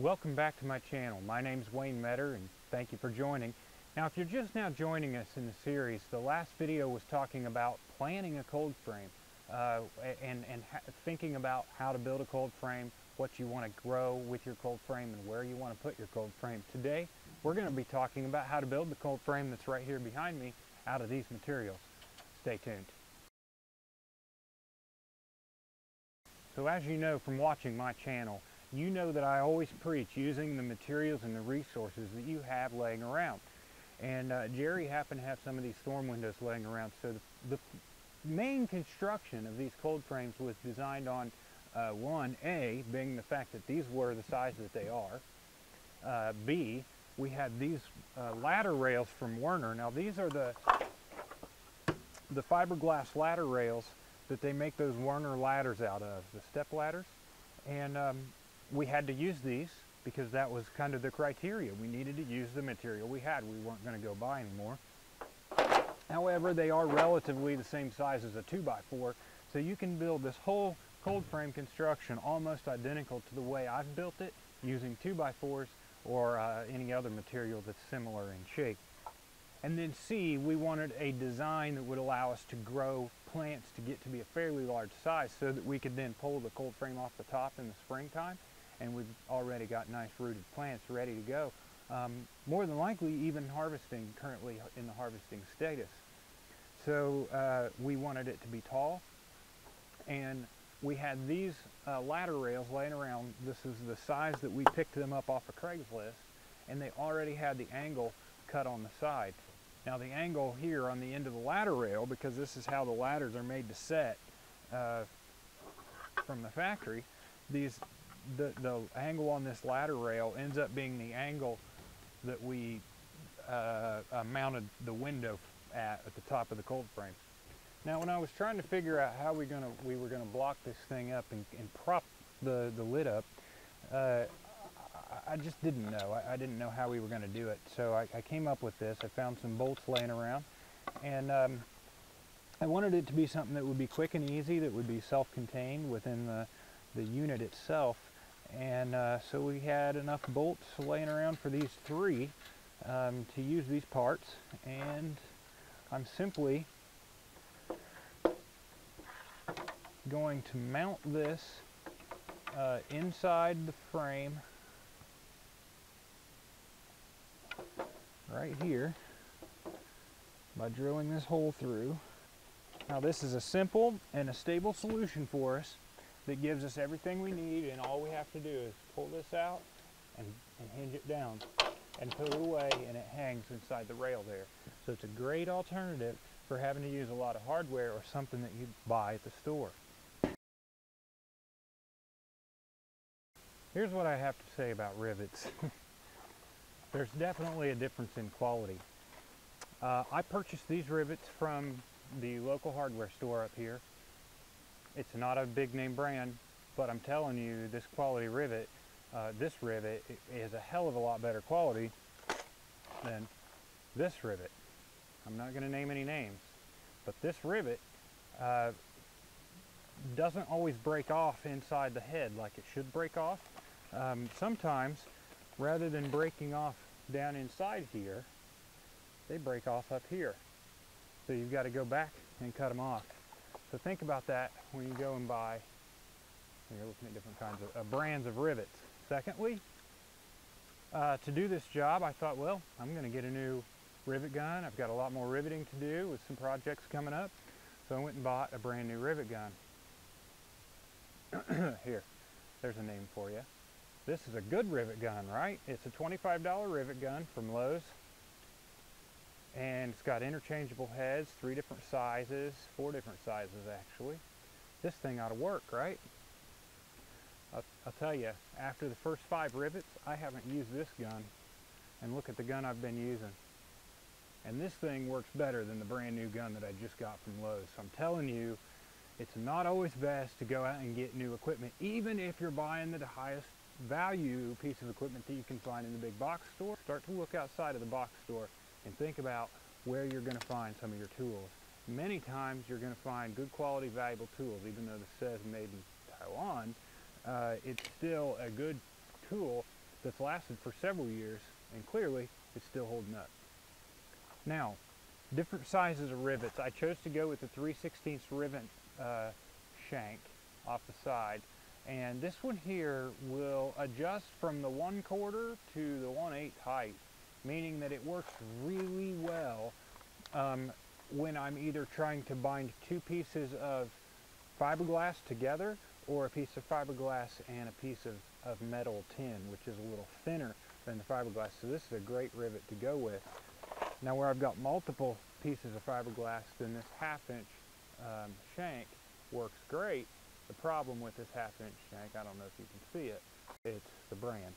Welcome back to my channel. My name is Wayne Metter and thank you for joining. Now if you're just now joining us in the series, the last video was talking about planning a cold frame uh, and, and thinking about how to build a cold frame, what you want to grow with your cold frame and where you want to put your cold frame. Today we're going to be talking about how to build the cold frame that's right here behind me out of these materials. Stay tuned. So as you know from watching my channel, you know that I always preach using the materials and the resources that you have laying around. And uh, Jerry happened to have some of these storm windows laying around. So the, the main construction of these cold frames was designed on uh, one, A, being the fact that these were the size that they are. Uh, B, we had these uh, ladder rails from Werner. Now these are the, the fiberglass ladder rails that they make those Werner ladders out of, the step ladders. And um, we had to use these because that was kind of the criteria. We needed to use the material we had. We weren't going to go buy anymore. However, they are relatively the same size as a 2x4, so you can build this whole cold frame construction almost identical to the way I've built it using 2x4s or uh, any other material that's similar in shape. And then C, we wanted a design that would allow us to grow plants to get to be a fairly large size so that we could then pull the cold frame off the top in the springtime and we've already got nice rooted plants ready to go. Um, more than likely even harvesting currently in the harvesting status. So uh, we wanted it to be tall and we had these uh, ladder rails laying around. This is the size that we picked them up off of Craigslist and they already had the angle cut on the side. Now the angle here on the end of the ladder rail, because this is how the ladders are made to set uh, from the factory, these the, the angle on this ladder rail ends up being the angle that we uh, uh, mounted the window at at the top of the cold frame. Now when I was trying to figure out how we, gonna, we were going to block this thing up and, and prop the, the lid up, uh, I just didn't know. I, I, didn't know how we were going to do it. So I, I, came up with this. I found some bolts laying around and um, I wanted it to be something that would be quick and easy, that would be self-contained within the, the unit itself and uh, so we had enough bolts laying around for these three um, to use these parts and I'm simply going to mount this uh, inside the frame right here by drilling this hole through. Now this is a simple and a stable solution for us that gives us everything we need and all we have to do is pull this out and, and hinge it down and put it away and it hangs inside the rail there. So it's a great alternative for having to use a lot of hardware or something that you buy at the store. Here's what I have to say about rivets. There's definitely a difference in quality. Uh, I purchased these rivets from the local hardware store up here it's not a big name brand, but I'm telling you, this quality rivet, uh, this rivet is a hell of a lot better quality than this rivet. I'm not going to name any names, but this rivet uh, doesn't always break off inside the head like it should break off. Um, sometimes, rather than breaking off down inside here, they break off up here. So you've got to go back and cut them off. So think about that when you go and buy, you're looking at different kinds of uh, brands of rivets. Secondly, uh, to do this job, I thought, well, I'm going to get a new rivet gun. I've got a lot more riveting to do with some projects coming up. So I went and bought a brand new rivet gun. Here, there's a name for you. This is a good rivet gun, right? It's a $25 rivet gun from Lowe's and it's got interchangeable heads, three different sizes, four different sizes actually. This thing ought to work, right? I'll, I'll, tell you, after the first five rivets, I haven't used this gun, and look at the gun I've been using. And this thing works better than the brand new gun that I just got from Lowe's. So I'm telling you, it's not always best to go out and get new equipment, even if you're buying the highest value piece of equipment that you can find in the big box store. Start to look outside of the box store and think about where you're going to find some of your tools. Many times you're going to find good quality, valuable tools, even though this says made in Taiwan. Uh, it's still a good tool that's lasted for several years and clearly it's still holding up. Now, different sizes of rivets. I chose to go with the 3 16 rivet uh, shank off the side and this one here will adjust from the 1 quarter to the 1 8 height meaning that it works really well um, when I'm either trying to bind two pieces of fiberglass together or a piece of fiberglass and a piece of, of metal tin, which is a little thinner than the fiberglass. So this is a great rivet to go with. Now where I've got multiple pieces of fiberglass, then this half inch um, shank works great. The problem with this half inch shank, I don't know if you can see it, it's the brand.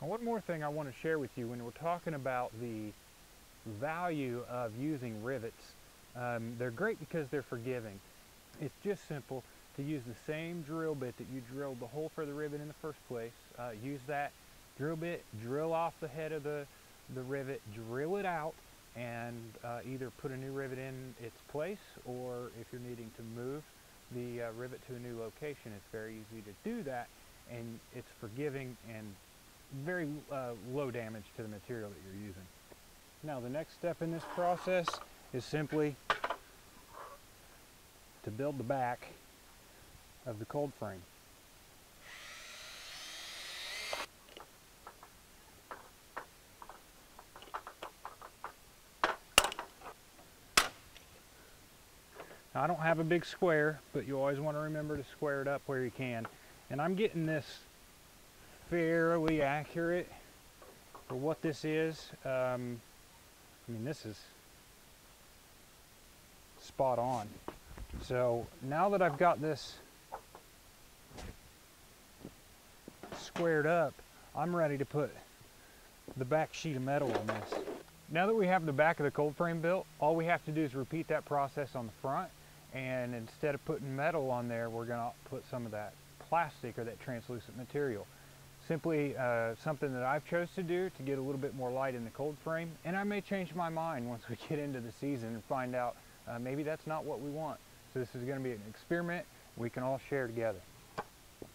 One more thing I want to share with you when we're talking about the value of using rivets. Um, they're great because they're forgiving. It's just simple to use the same drill bit that you drilled the hole for the rivet in the first place. Uh, use that drill bit, drill off the head of the, the rivet, drill it out, and uh, either put a new rivet in its place or if you're needing to move the uh, rivet to a new location, it's very easy to do that and it's forgiving and very uh, low damage to the material that you're using. Now the next step in this process is simply to build the back of the cold frame. I don't have a big square, but you always want to remember to square it up where you can. And I'm getting this fairly accurate for what this is. Um, I mean, this is spot on. So now that I've got this squared up, I'm ready to put the back sheet of metal on this. Now that we have the back of the cold frame built, all we have to do is repeat that process on the front and instead of putting metal on there, we're going to put some of that plastic or that translucent material simply uh, something that I've chose to do to get a little bit more light in the cold frame and I may change my mind once we get into the season and find out uh, maybe that's not what we want. So this is going to be an experiment we can all share together.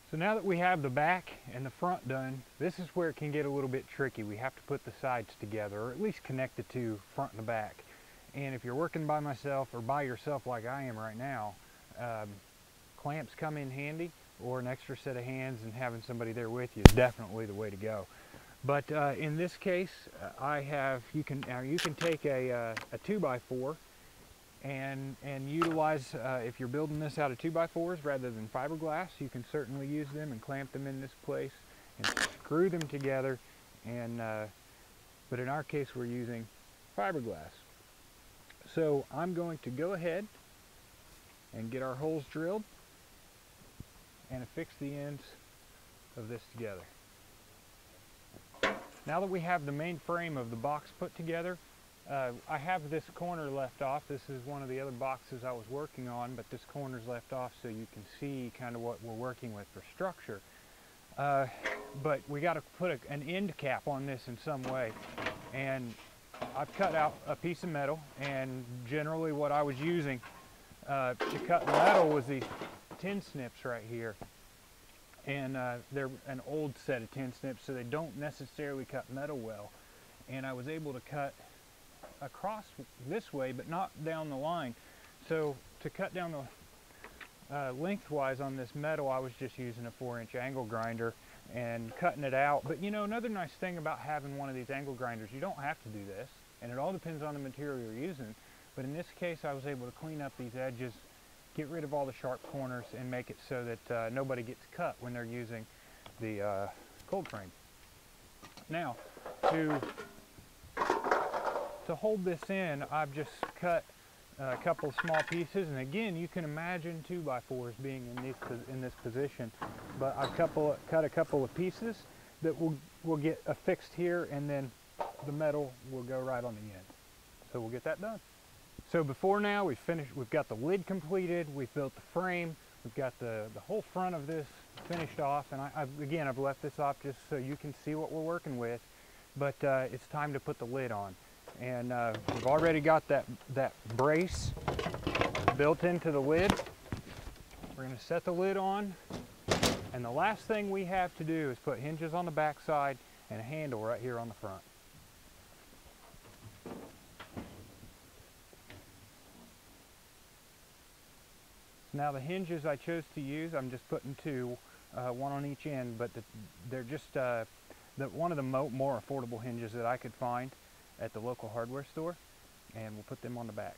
So now that we have the back and the front done, this is where it can get a little bit tricky. We have to put the sides together or at least connect the two front and the back. And if you're working by myself or by yourself like I am right now, um, clamps come in handy or an extra set of hands and having somebody there with you is definitely the way to go. But uh, in this case, uh, I have, you can, you can take a, uh, a two by four and, and utilize, uh, if you're building this out of two by fours rather than fiberglass, you can certainly use them and clamp them in this place and screw them together. And, uh, but in our case, we're using fiberglass. So I'm going to go ahead and get our holes drilled and affix the ends of this together. Now that we have the main frame of the box put together, uh, I have this corner left off. This is one of the other boxes I was working on, but this corner is left off so you can see kind of what we're working with for structure. Uh, but we got to put a, an end cap on this in some way. And I've cut out a piece of metal, and generally what I was using uh, to cut metal was these tin snips right here. And uh, they're an old set of tin snips, so they don't necessarily cut metal well. And I was able to cut across this way, but not down the line. So to cut down the uh, lengthwise on this metal, I was just using a four inch angle grinder and cutting it out. But you know, another nice thing about having one of these angle grinders, you don't have to do this. And it all depends on the material you're using. But in this case, I was able to clean up these edges get rid of all the sharp corners and make it so that uh, nobody gets cut when they're using the uh, cold frame. Now, to, to hold this in, I've just cut a couple of small pieces, and again, you can imagine 2x4s being in, these, in this position, but I've couple, cut a couple of pieces that will, will get affixed here, and then the metal will go right on the end. So we'll get that done. So before now, we've finished, we've got the lid completed, we've built the frame, we've got the, the whole front of this finished off, and I, I've, again, I've left this off just so you can see what we're working with, but uh, it's time to put the lid on. And uh, we've already got that, that brace built into the lid. We're gonna set the lid on, and the last thing we have to do is put hinges on the back side and a handle right here on the front. Now the hinges I chose to use, I'm just putting two, uh, one on each end, but the, they're just uh, the, one of the mo more affordable hinges that I could find at the local hardware store, and we'll put them on the back.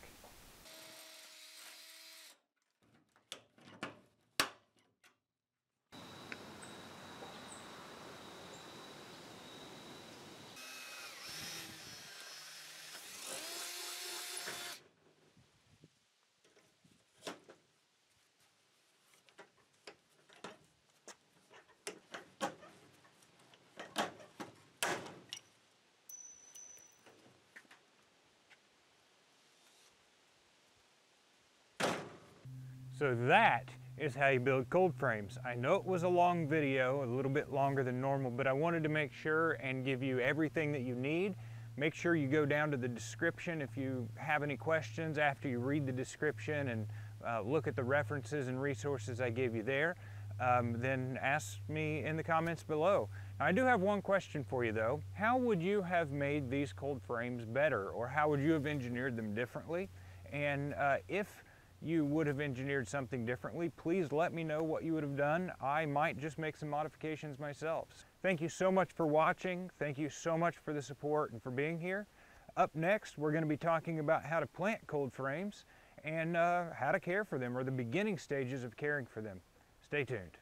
So that is how you build cold frames. I know it was a long video, a little bit longer than normal, but I wanted to make sure and give you everything that you need. Make sure you go down to the description if you have any questions after you read the description and uh, look at the references and resources I gave you there. Um, then ask me in the comments below. Now, I do have one question for you though. How would you have made these cold frames better or how would you have engineered them differently? And uh, if you would have engineered something differently, please let me know what you would have done. I might just make some modifications myself. Thank you so much for watching. Thank you so much for the support and for being here. Up next, we're going to be talking about how to plant cold frames and uh, how to care for them or the beginning stages of caring for them. Stay tuned.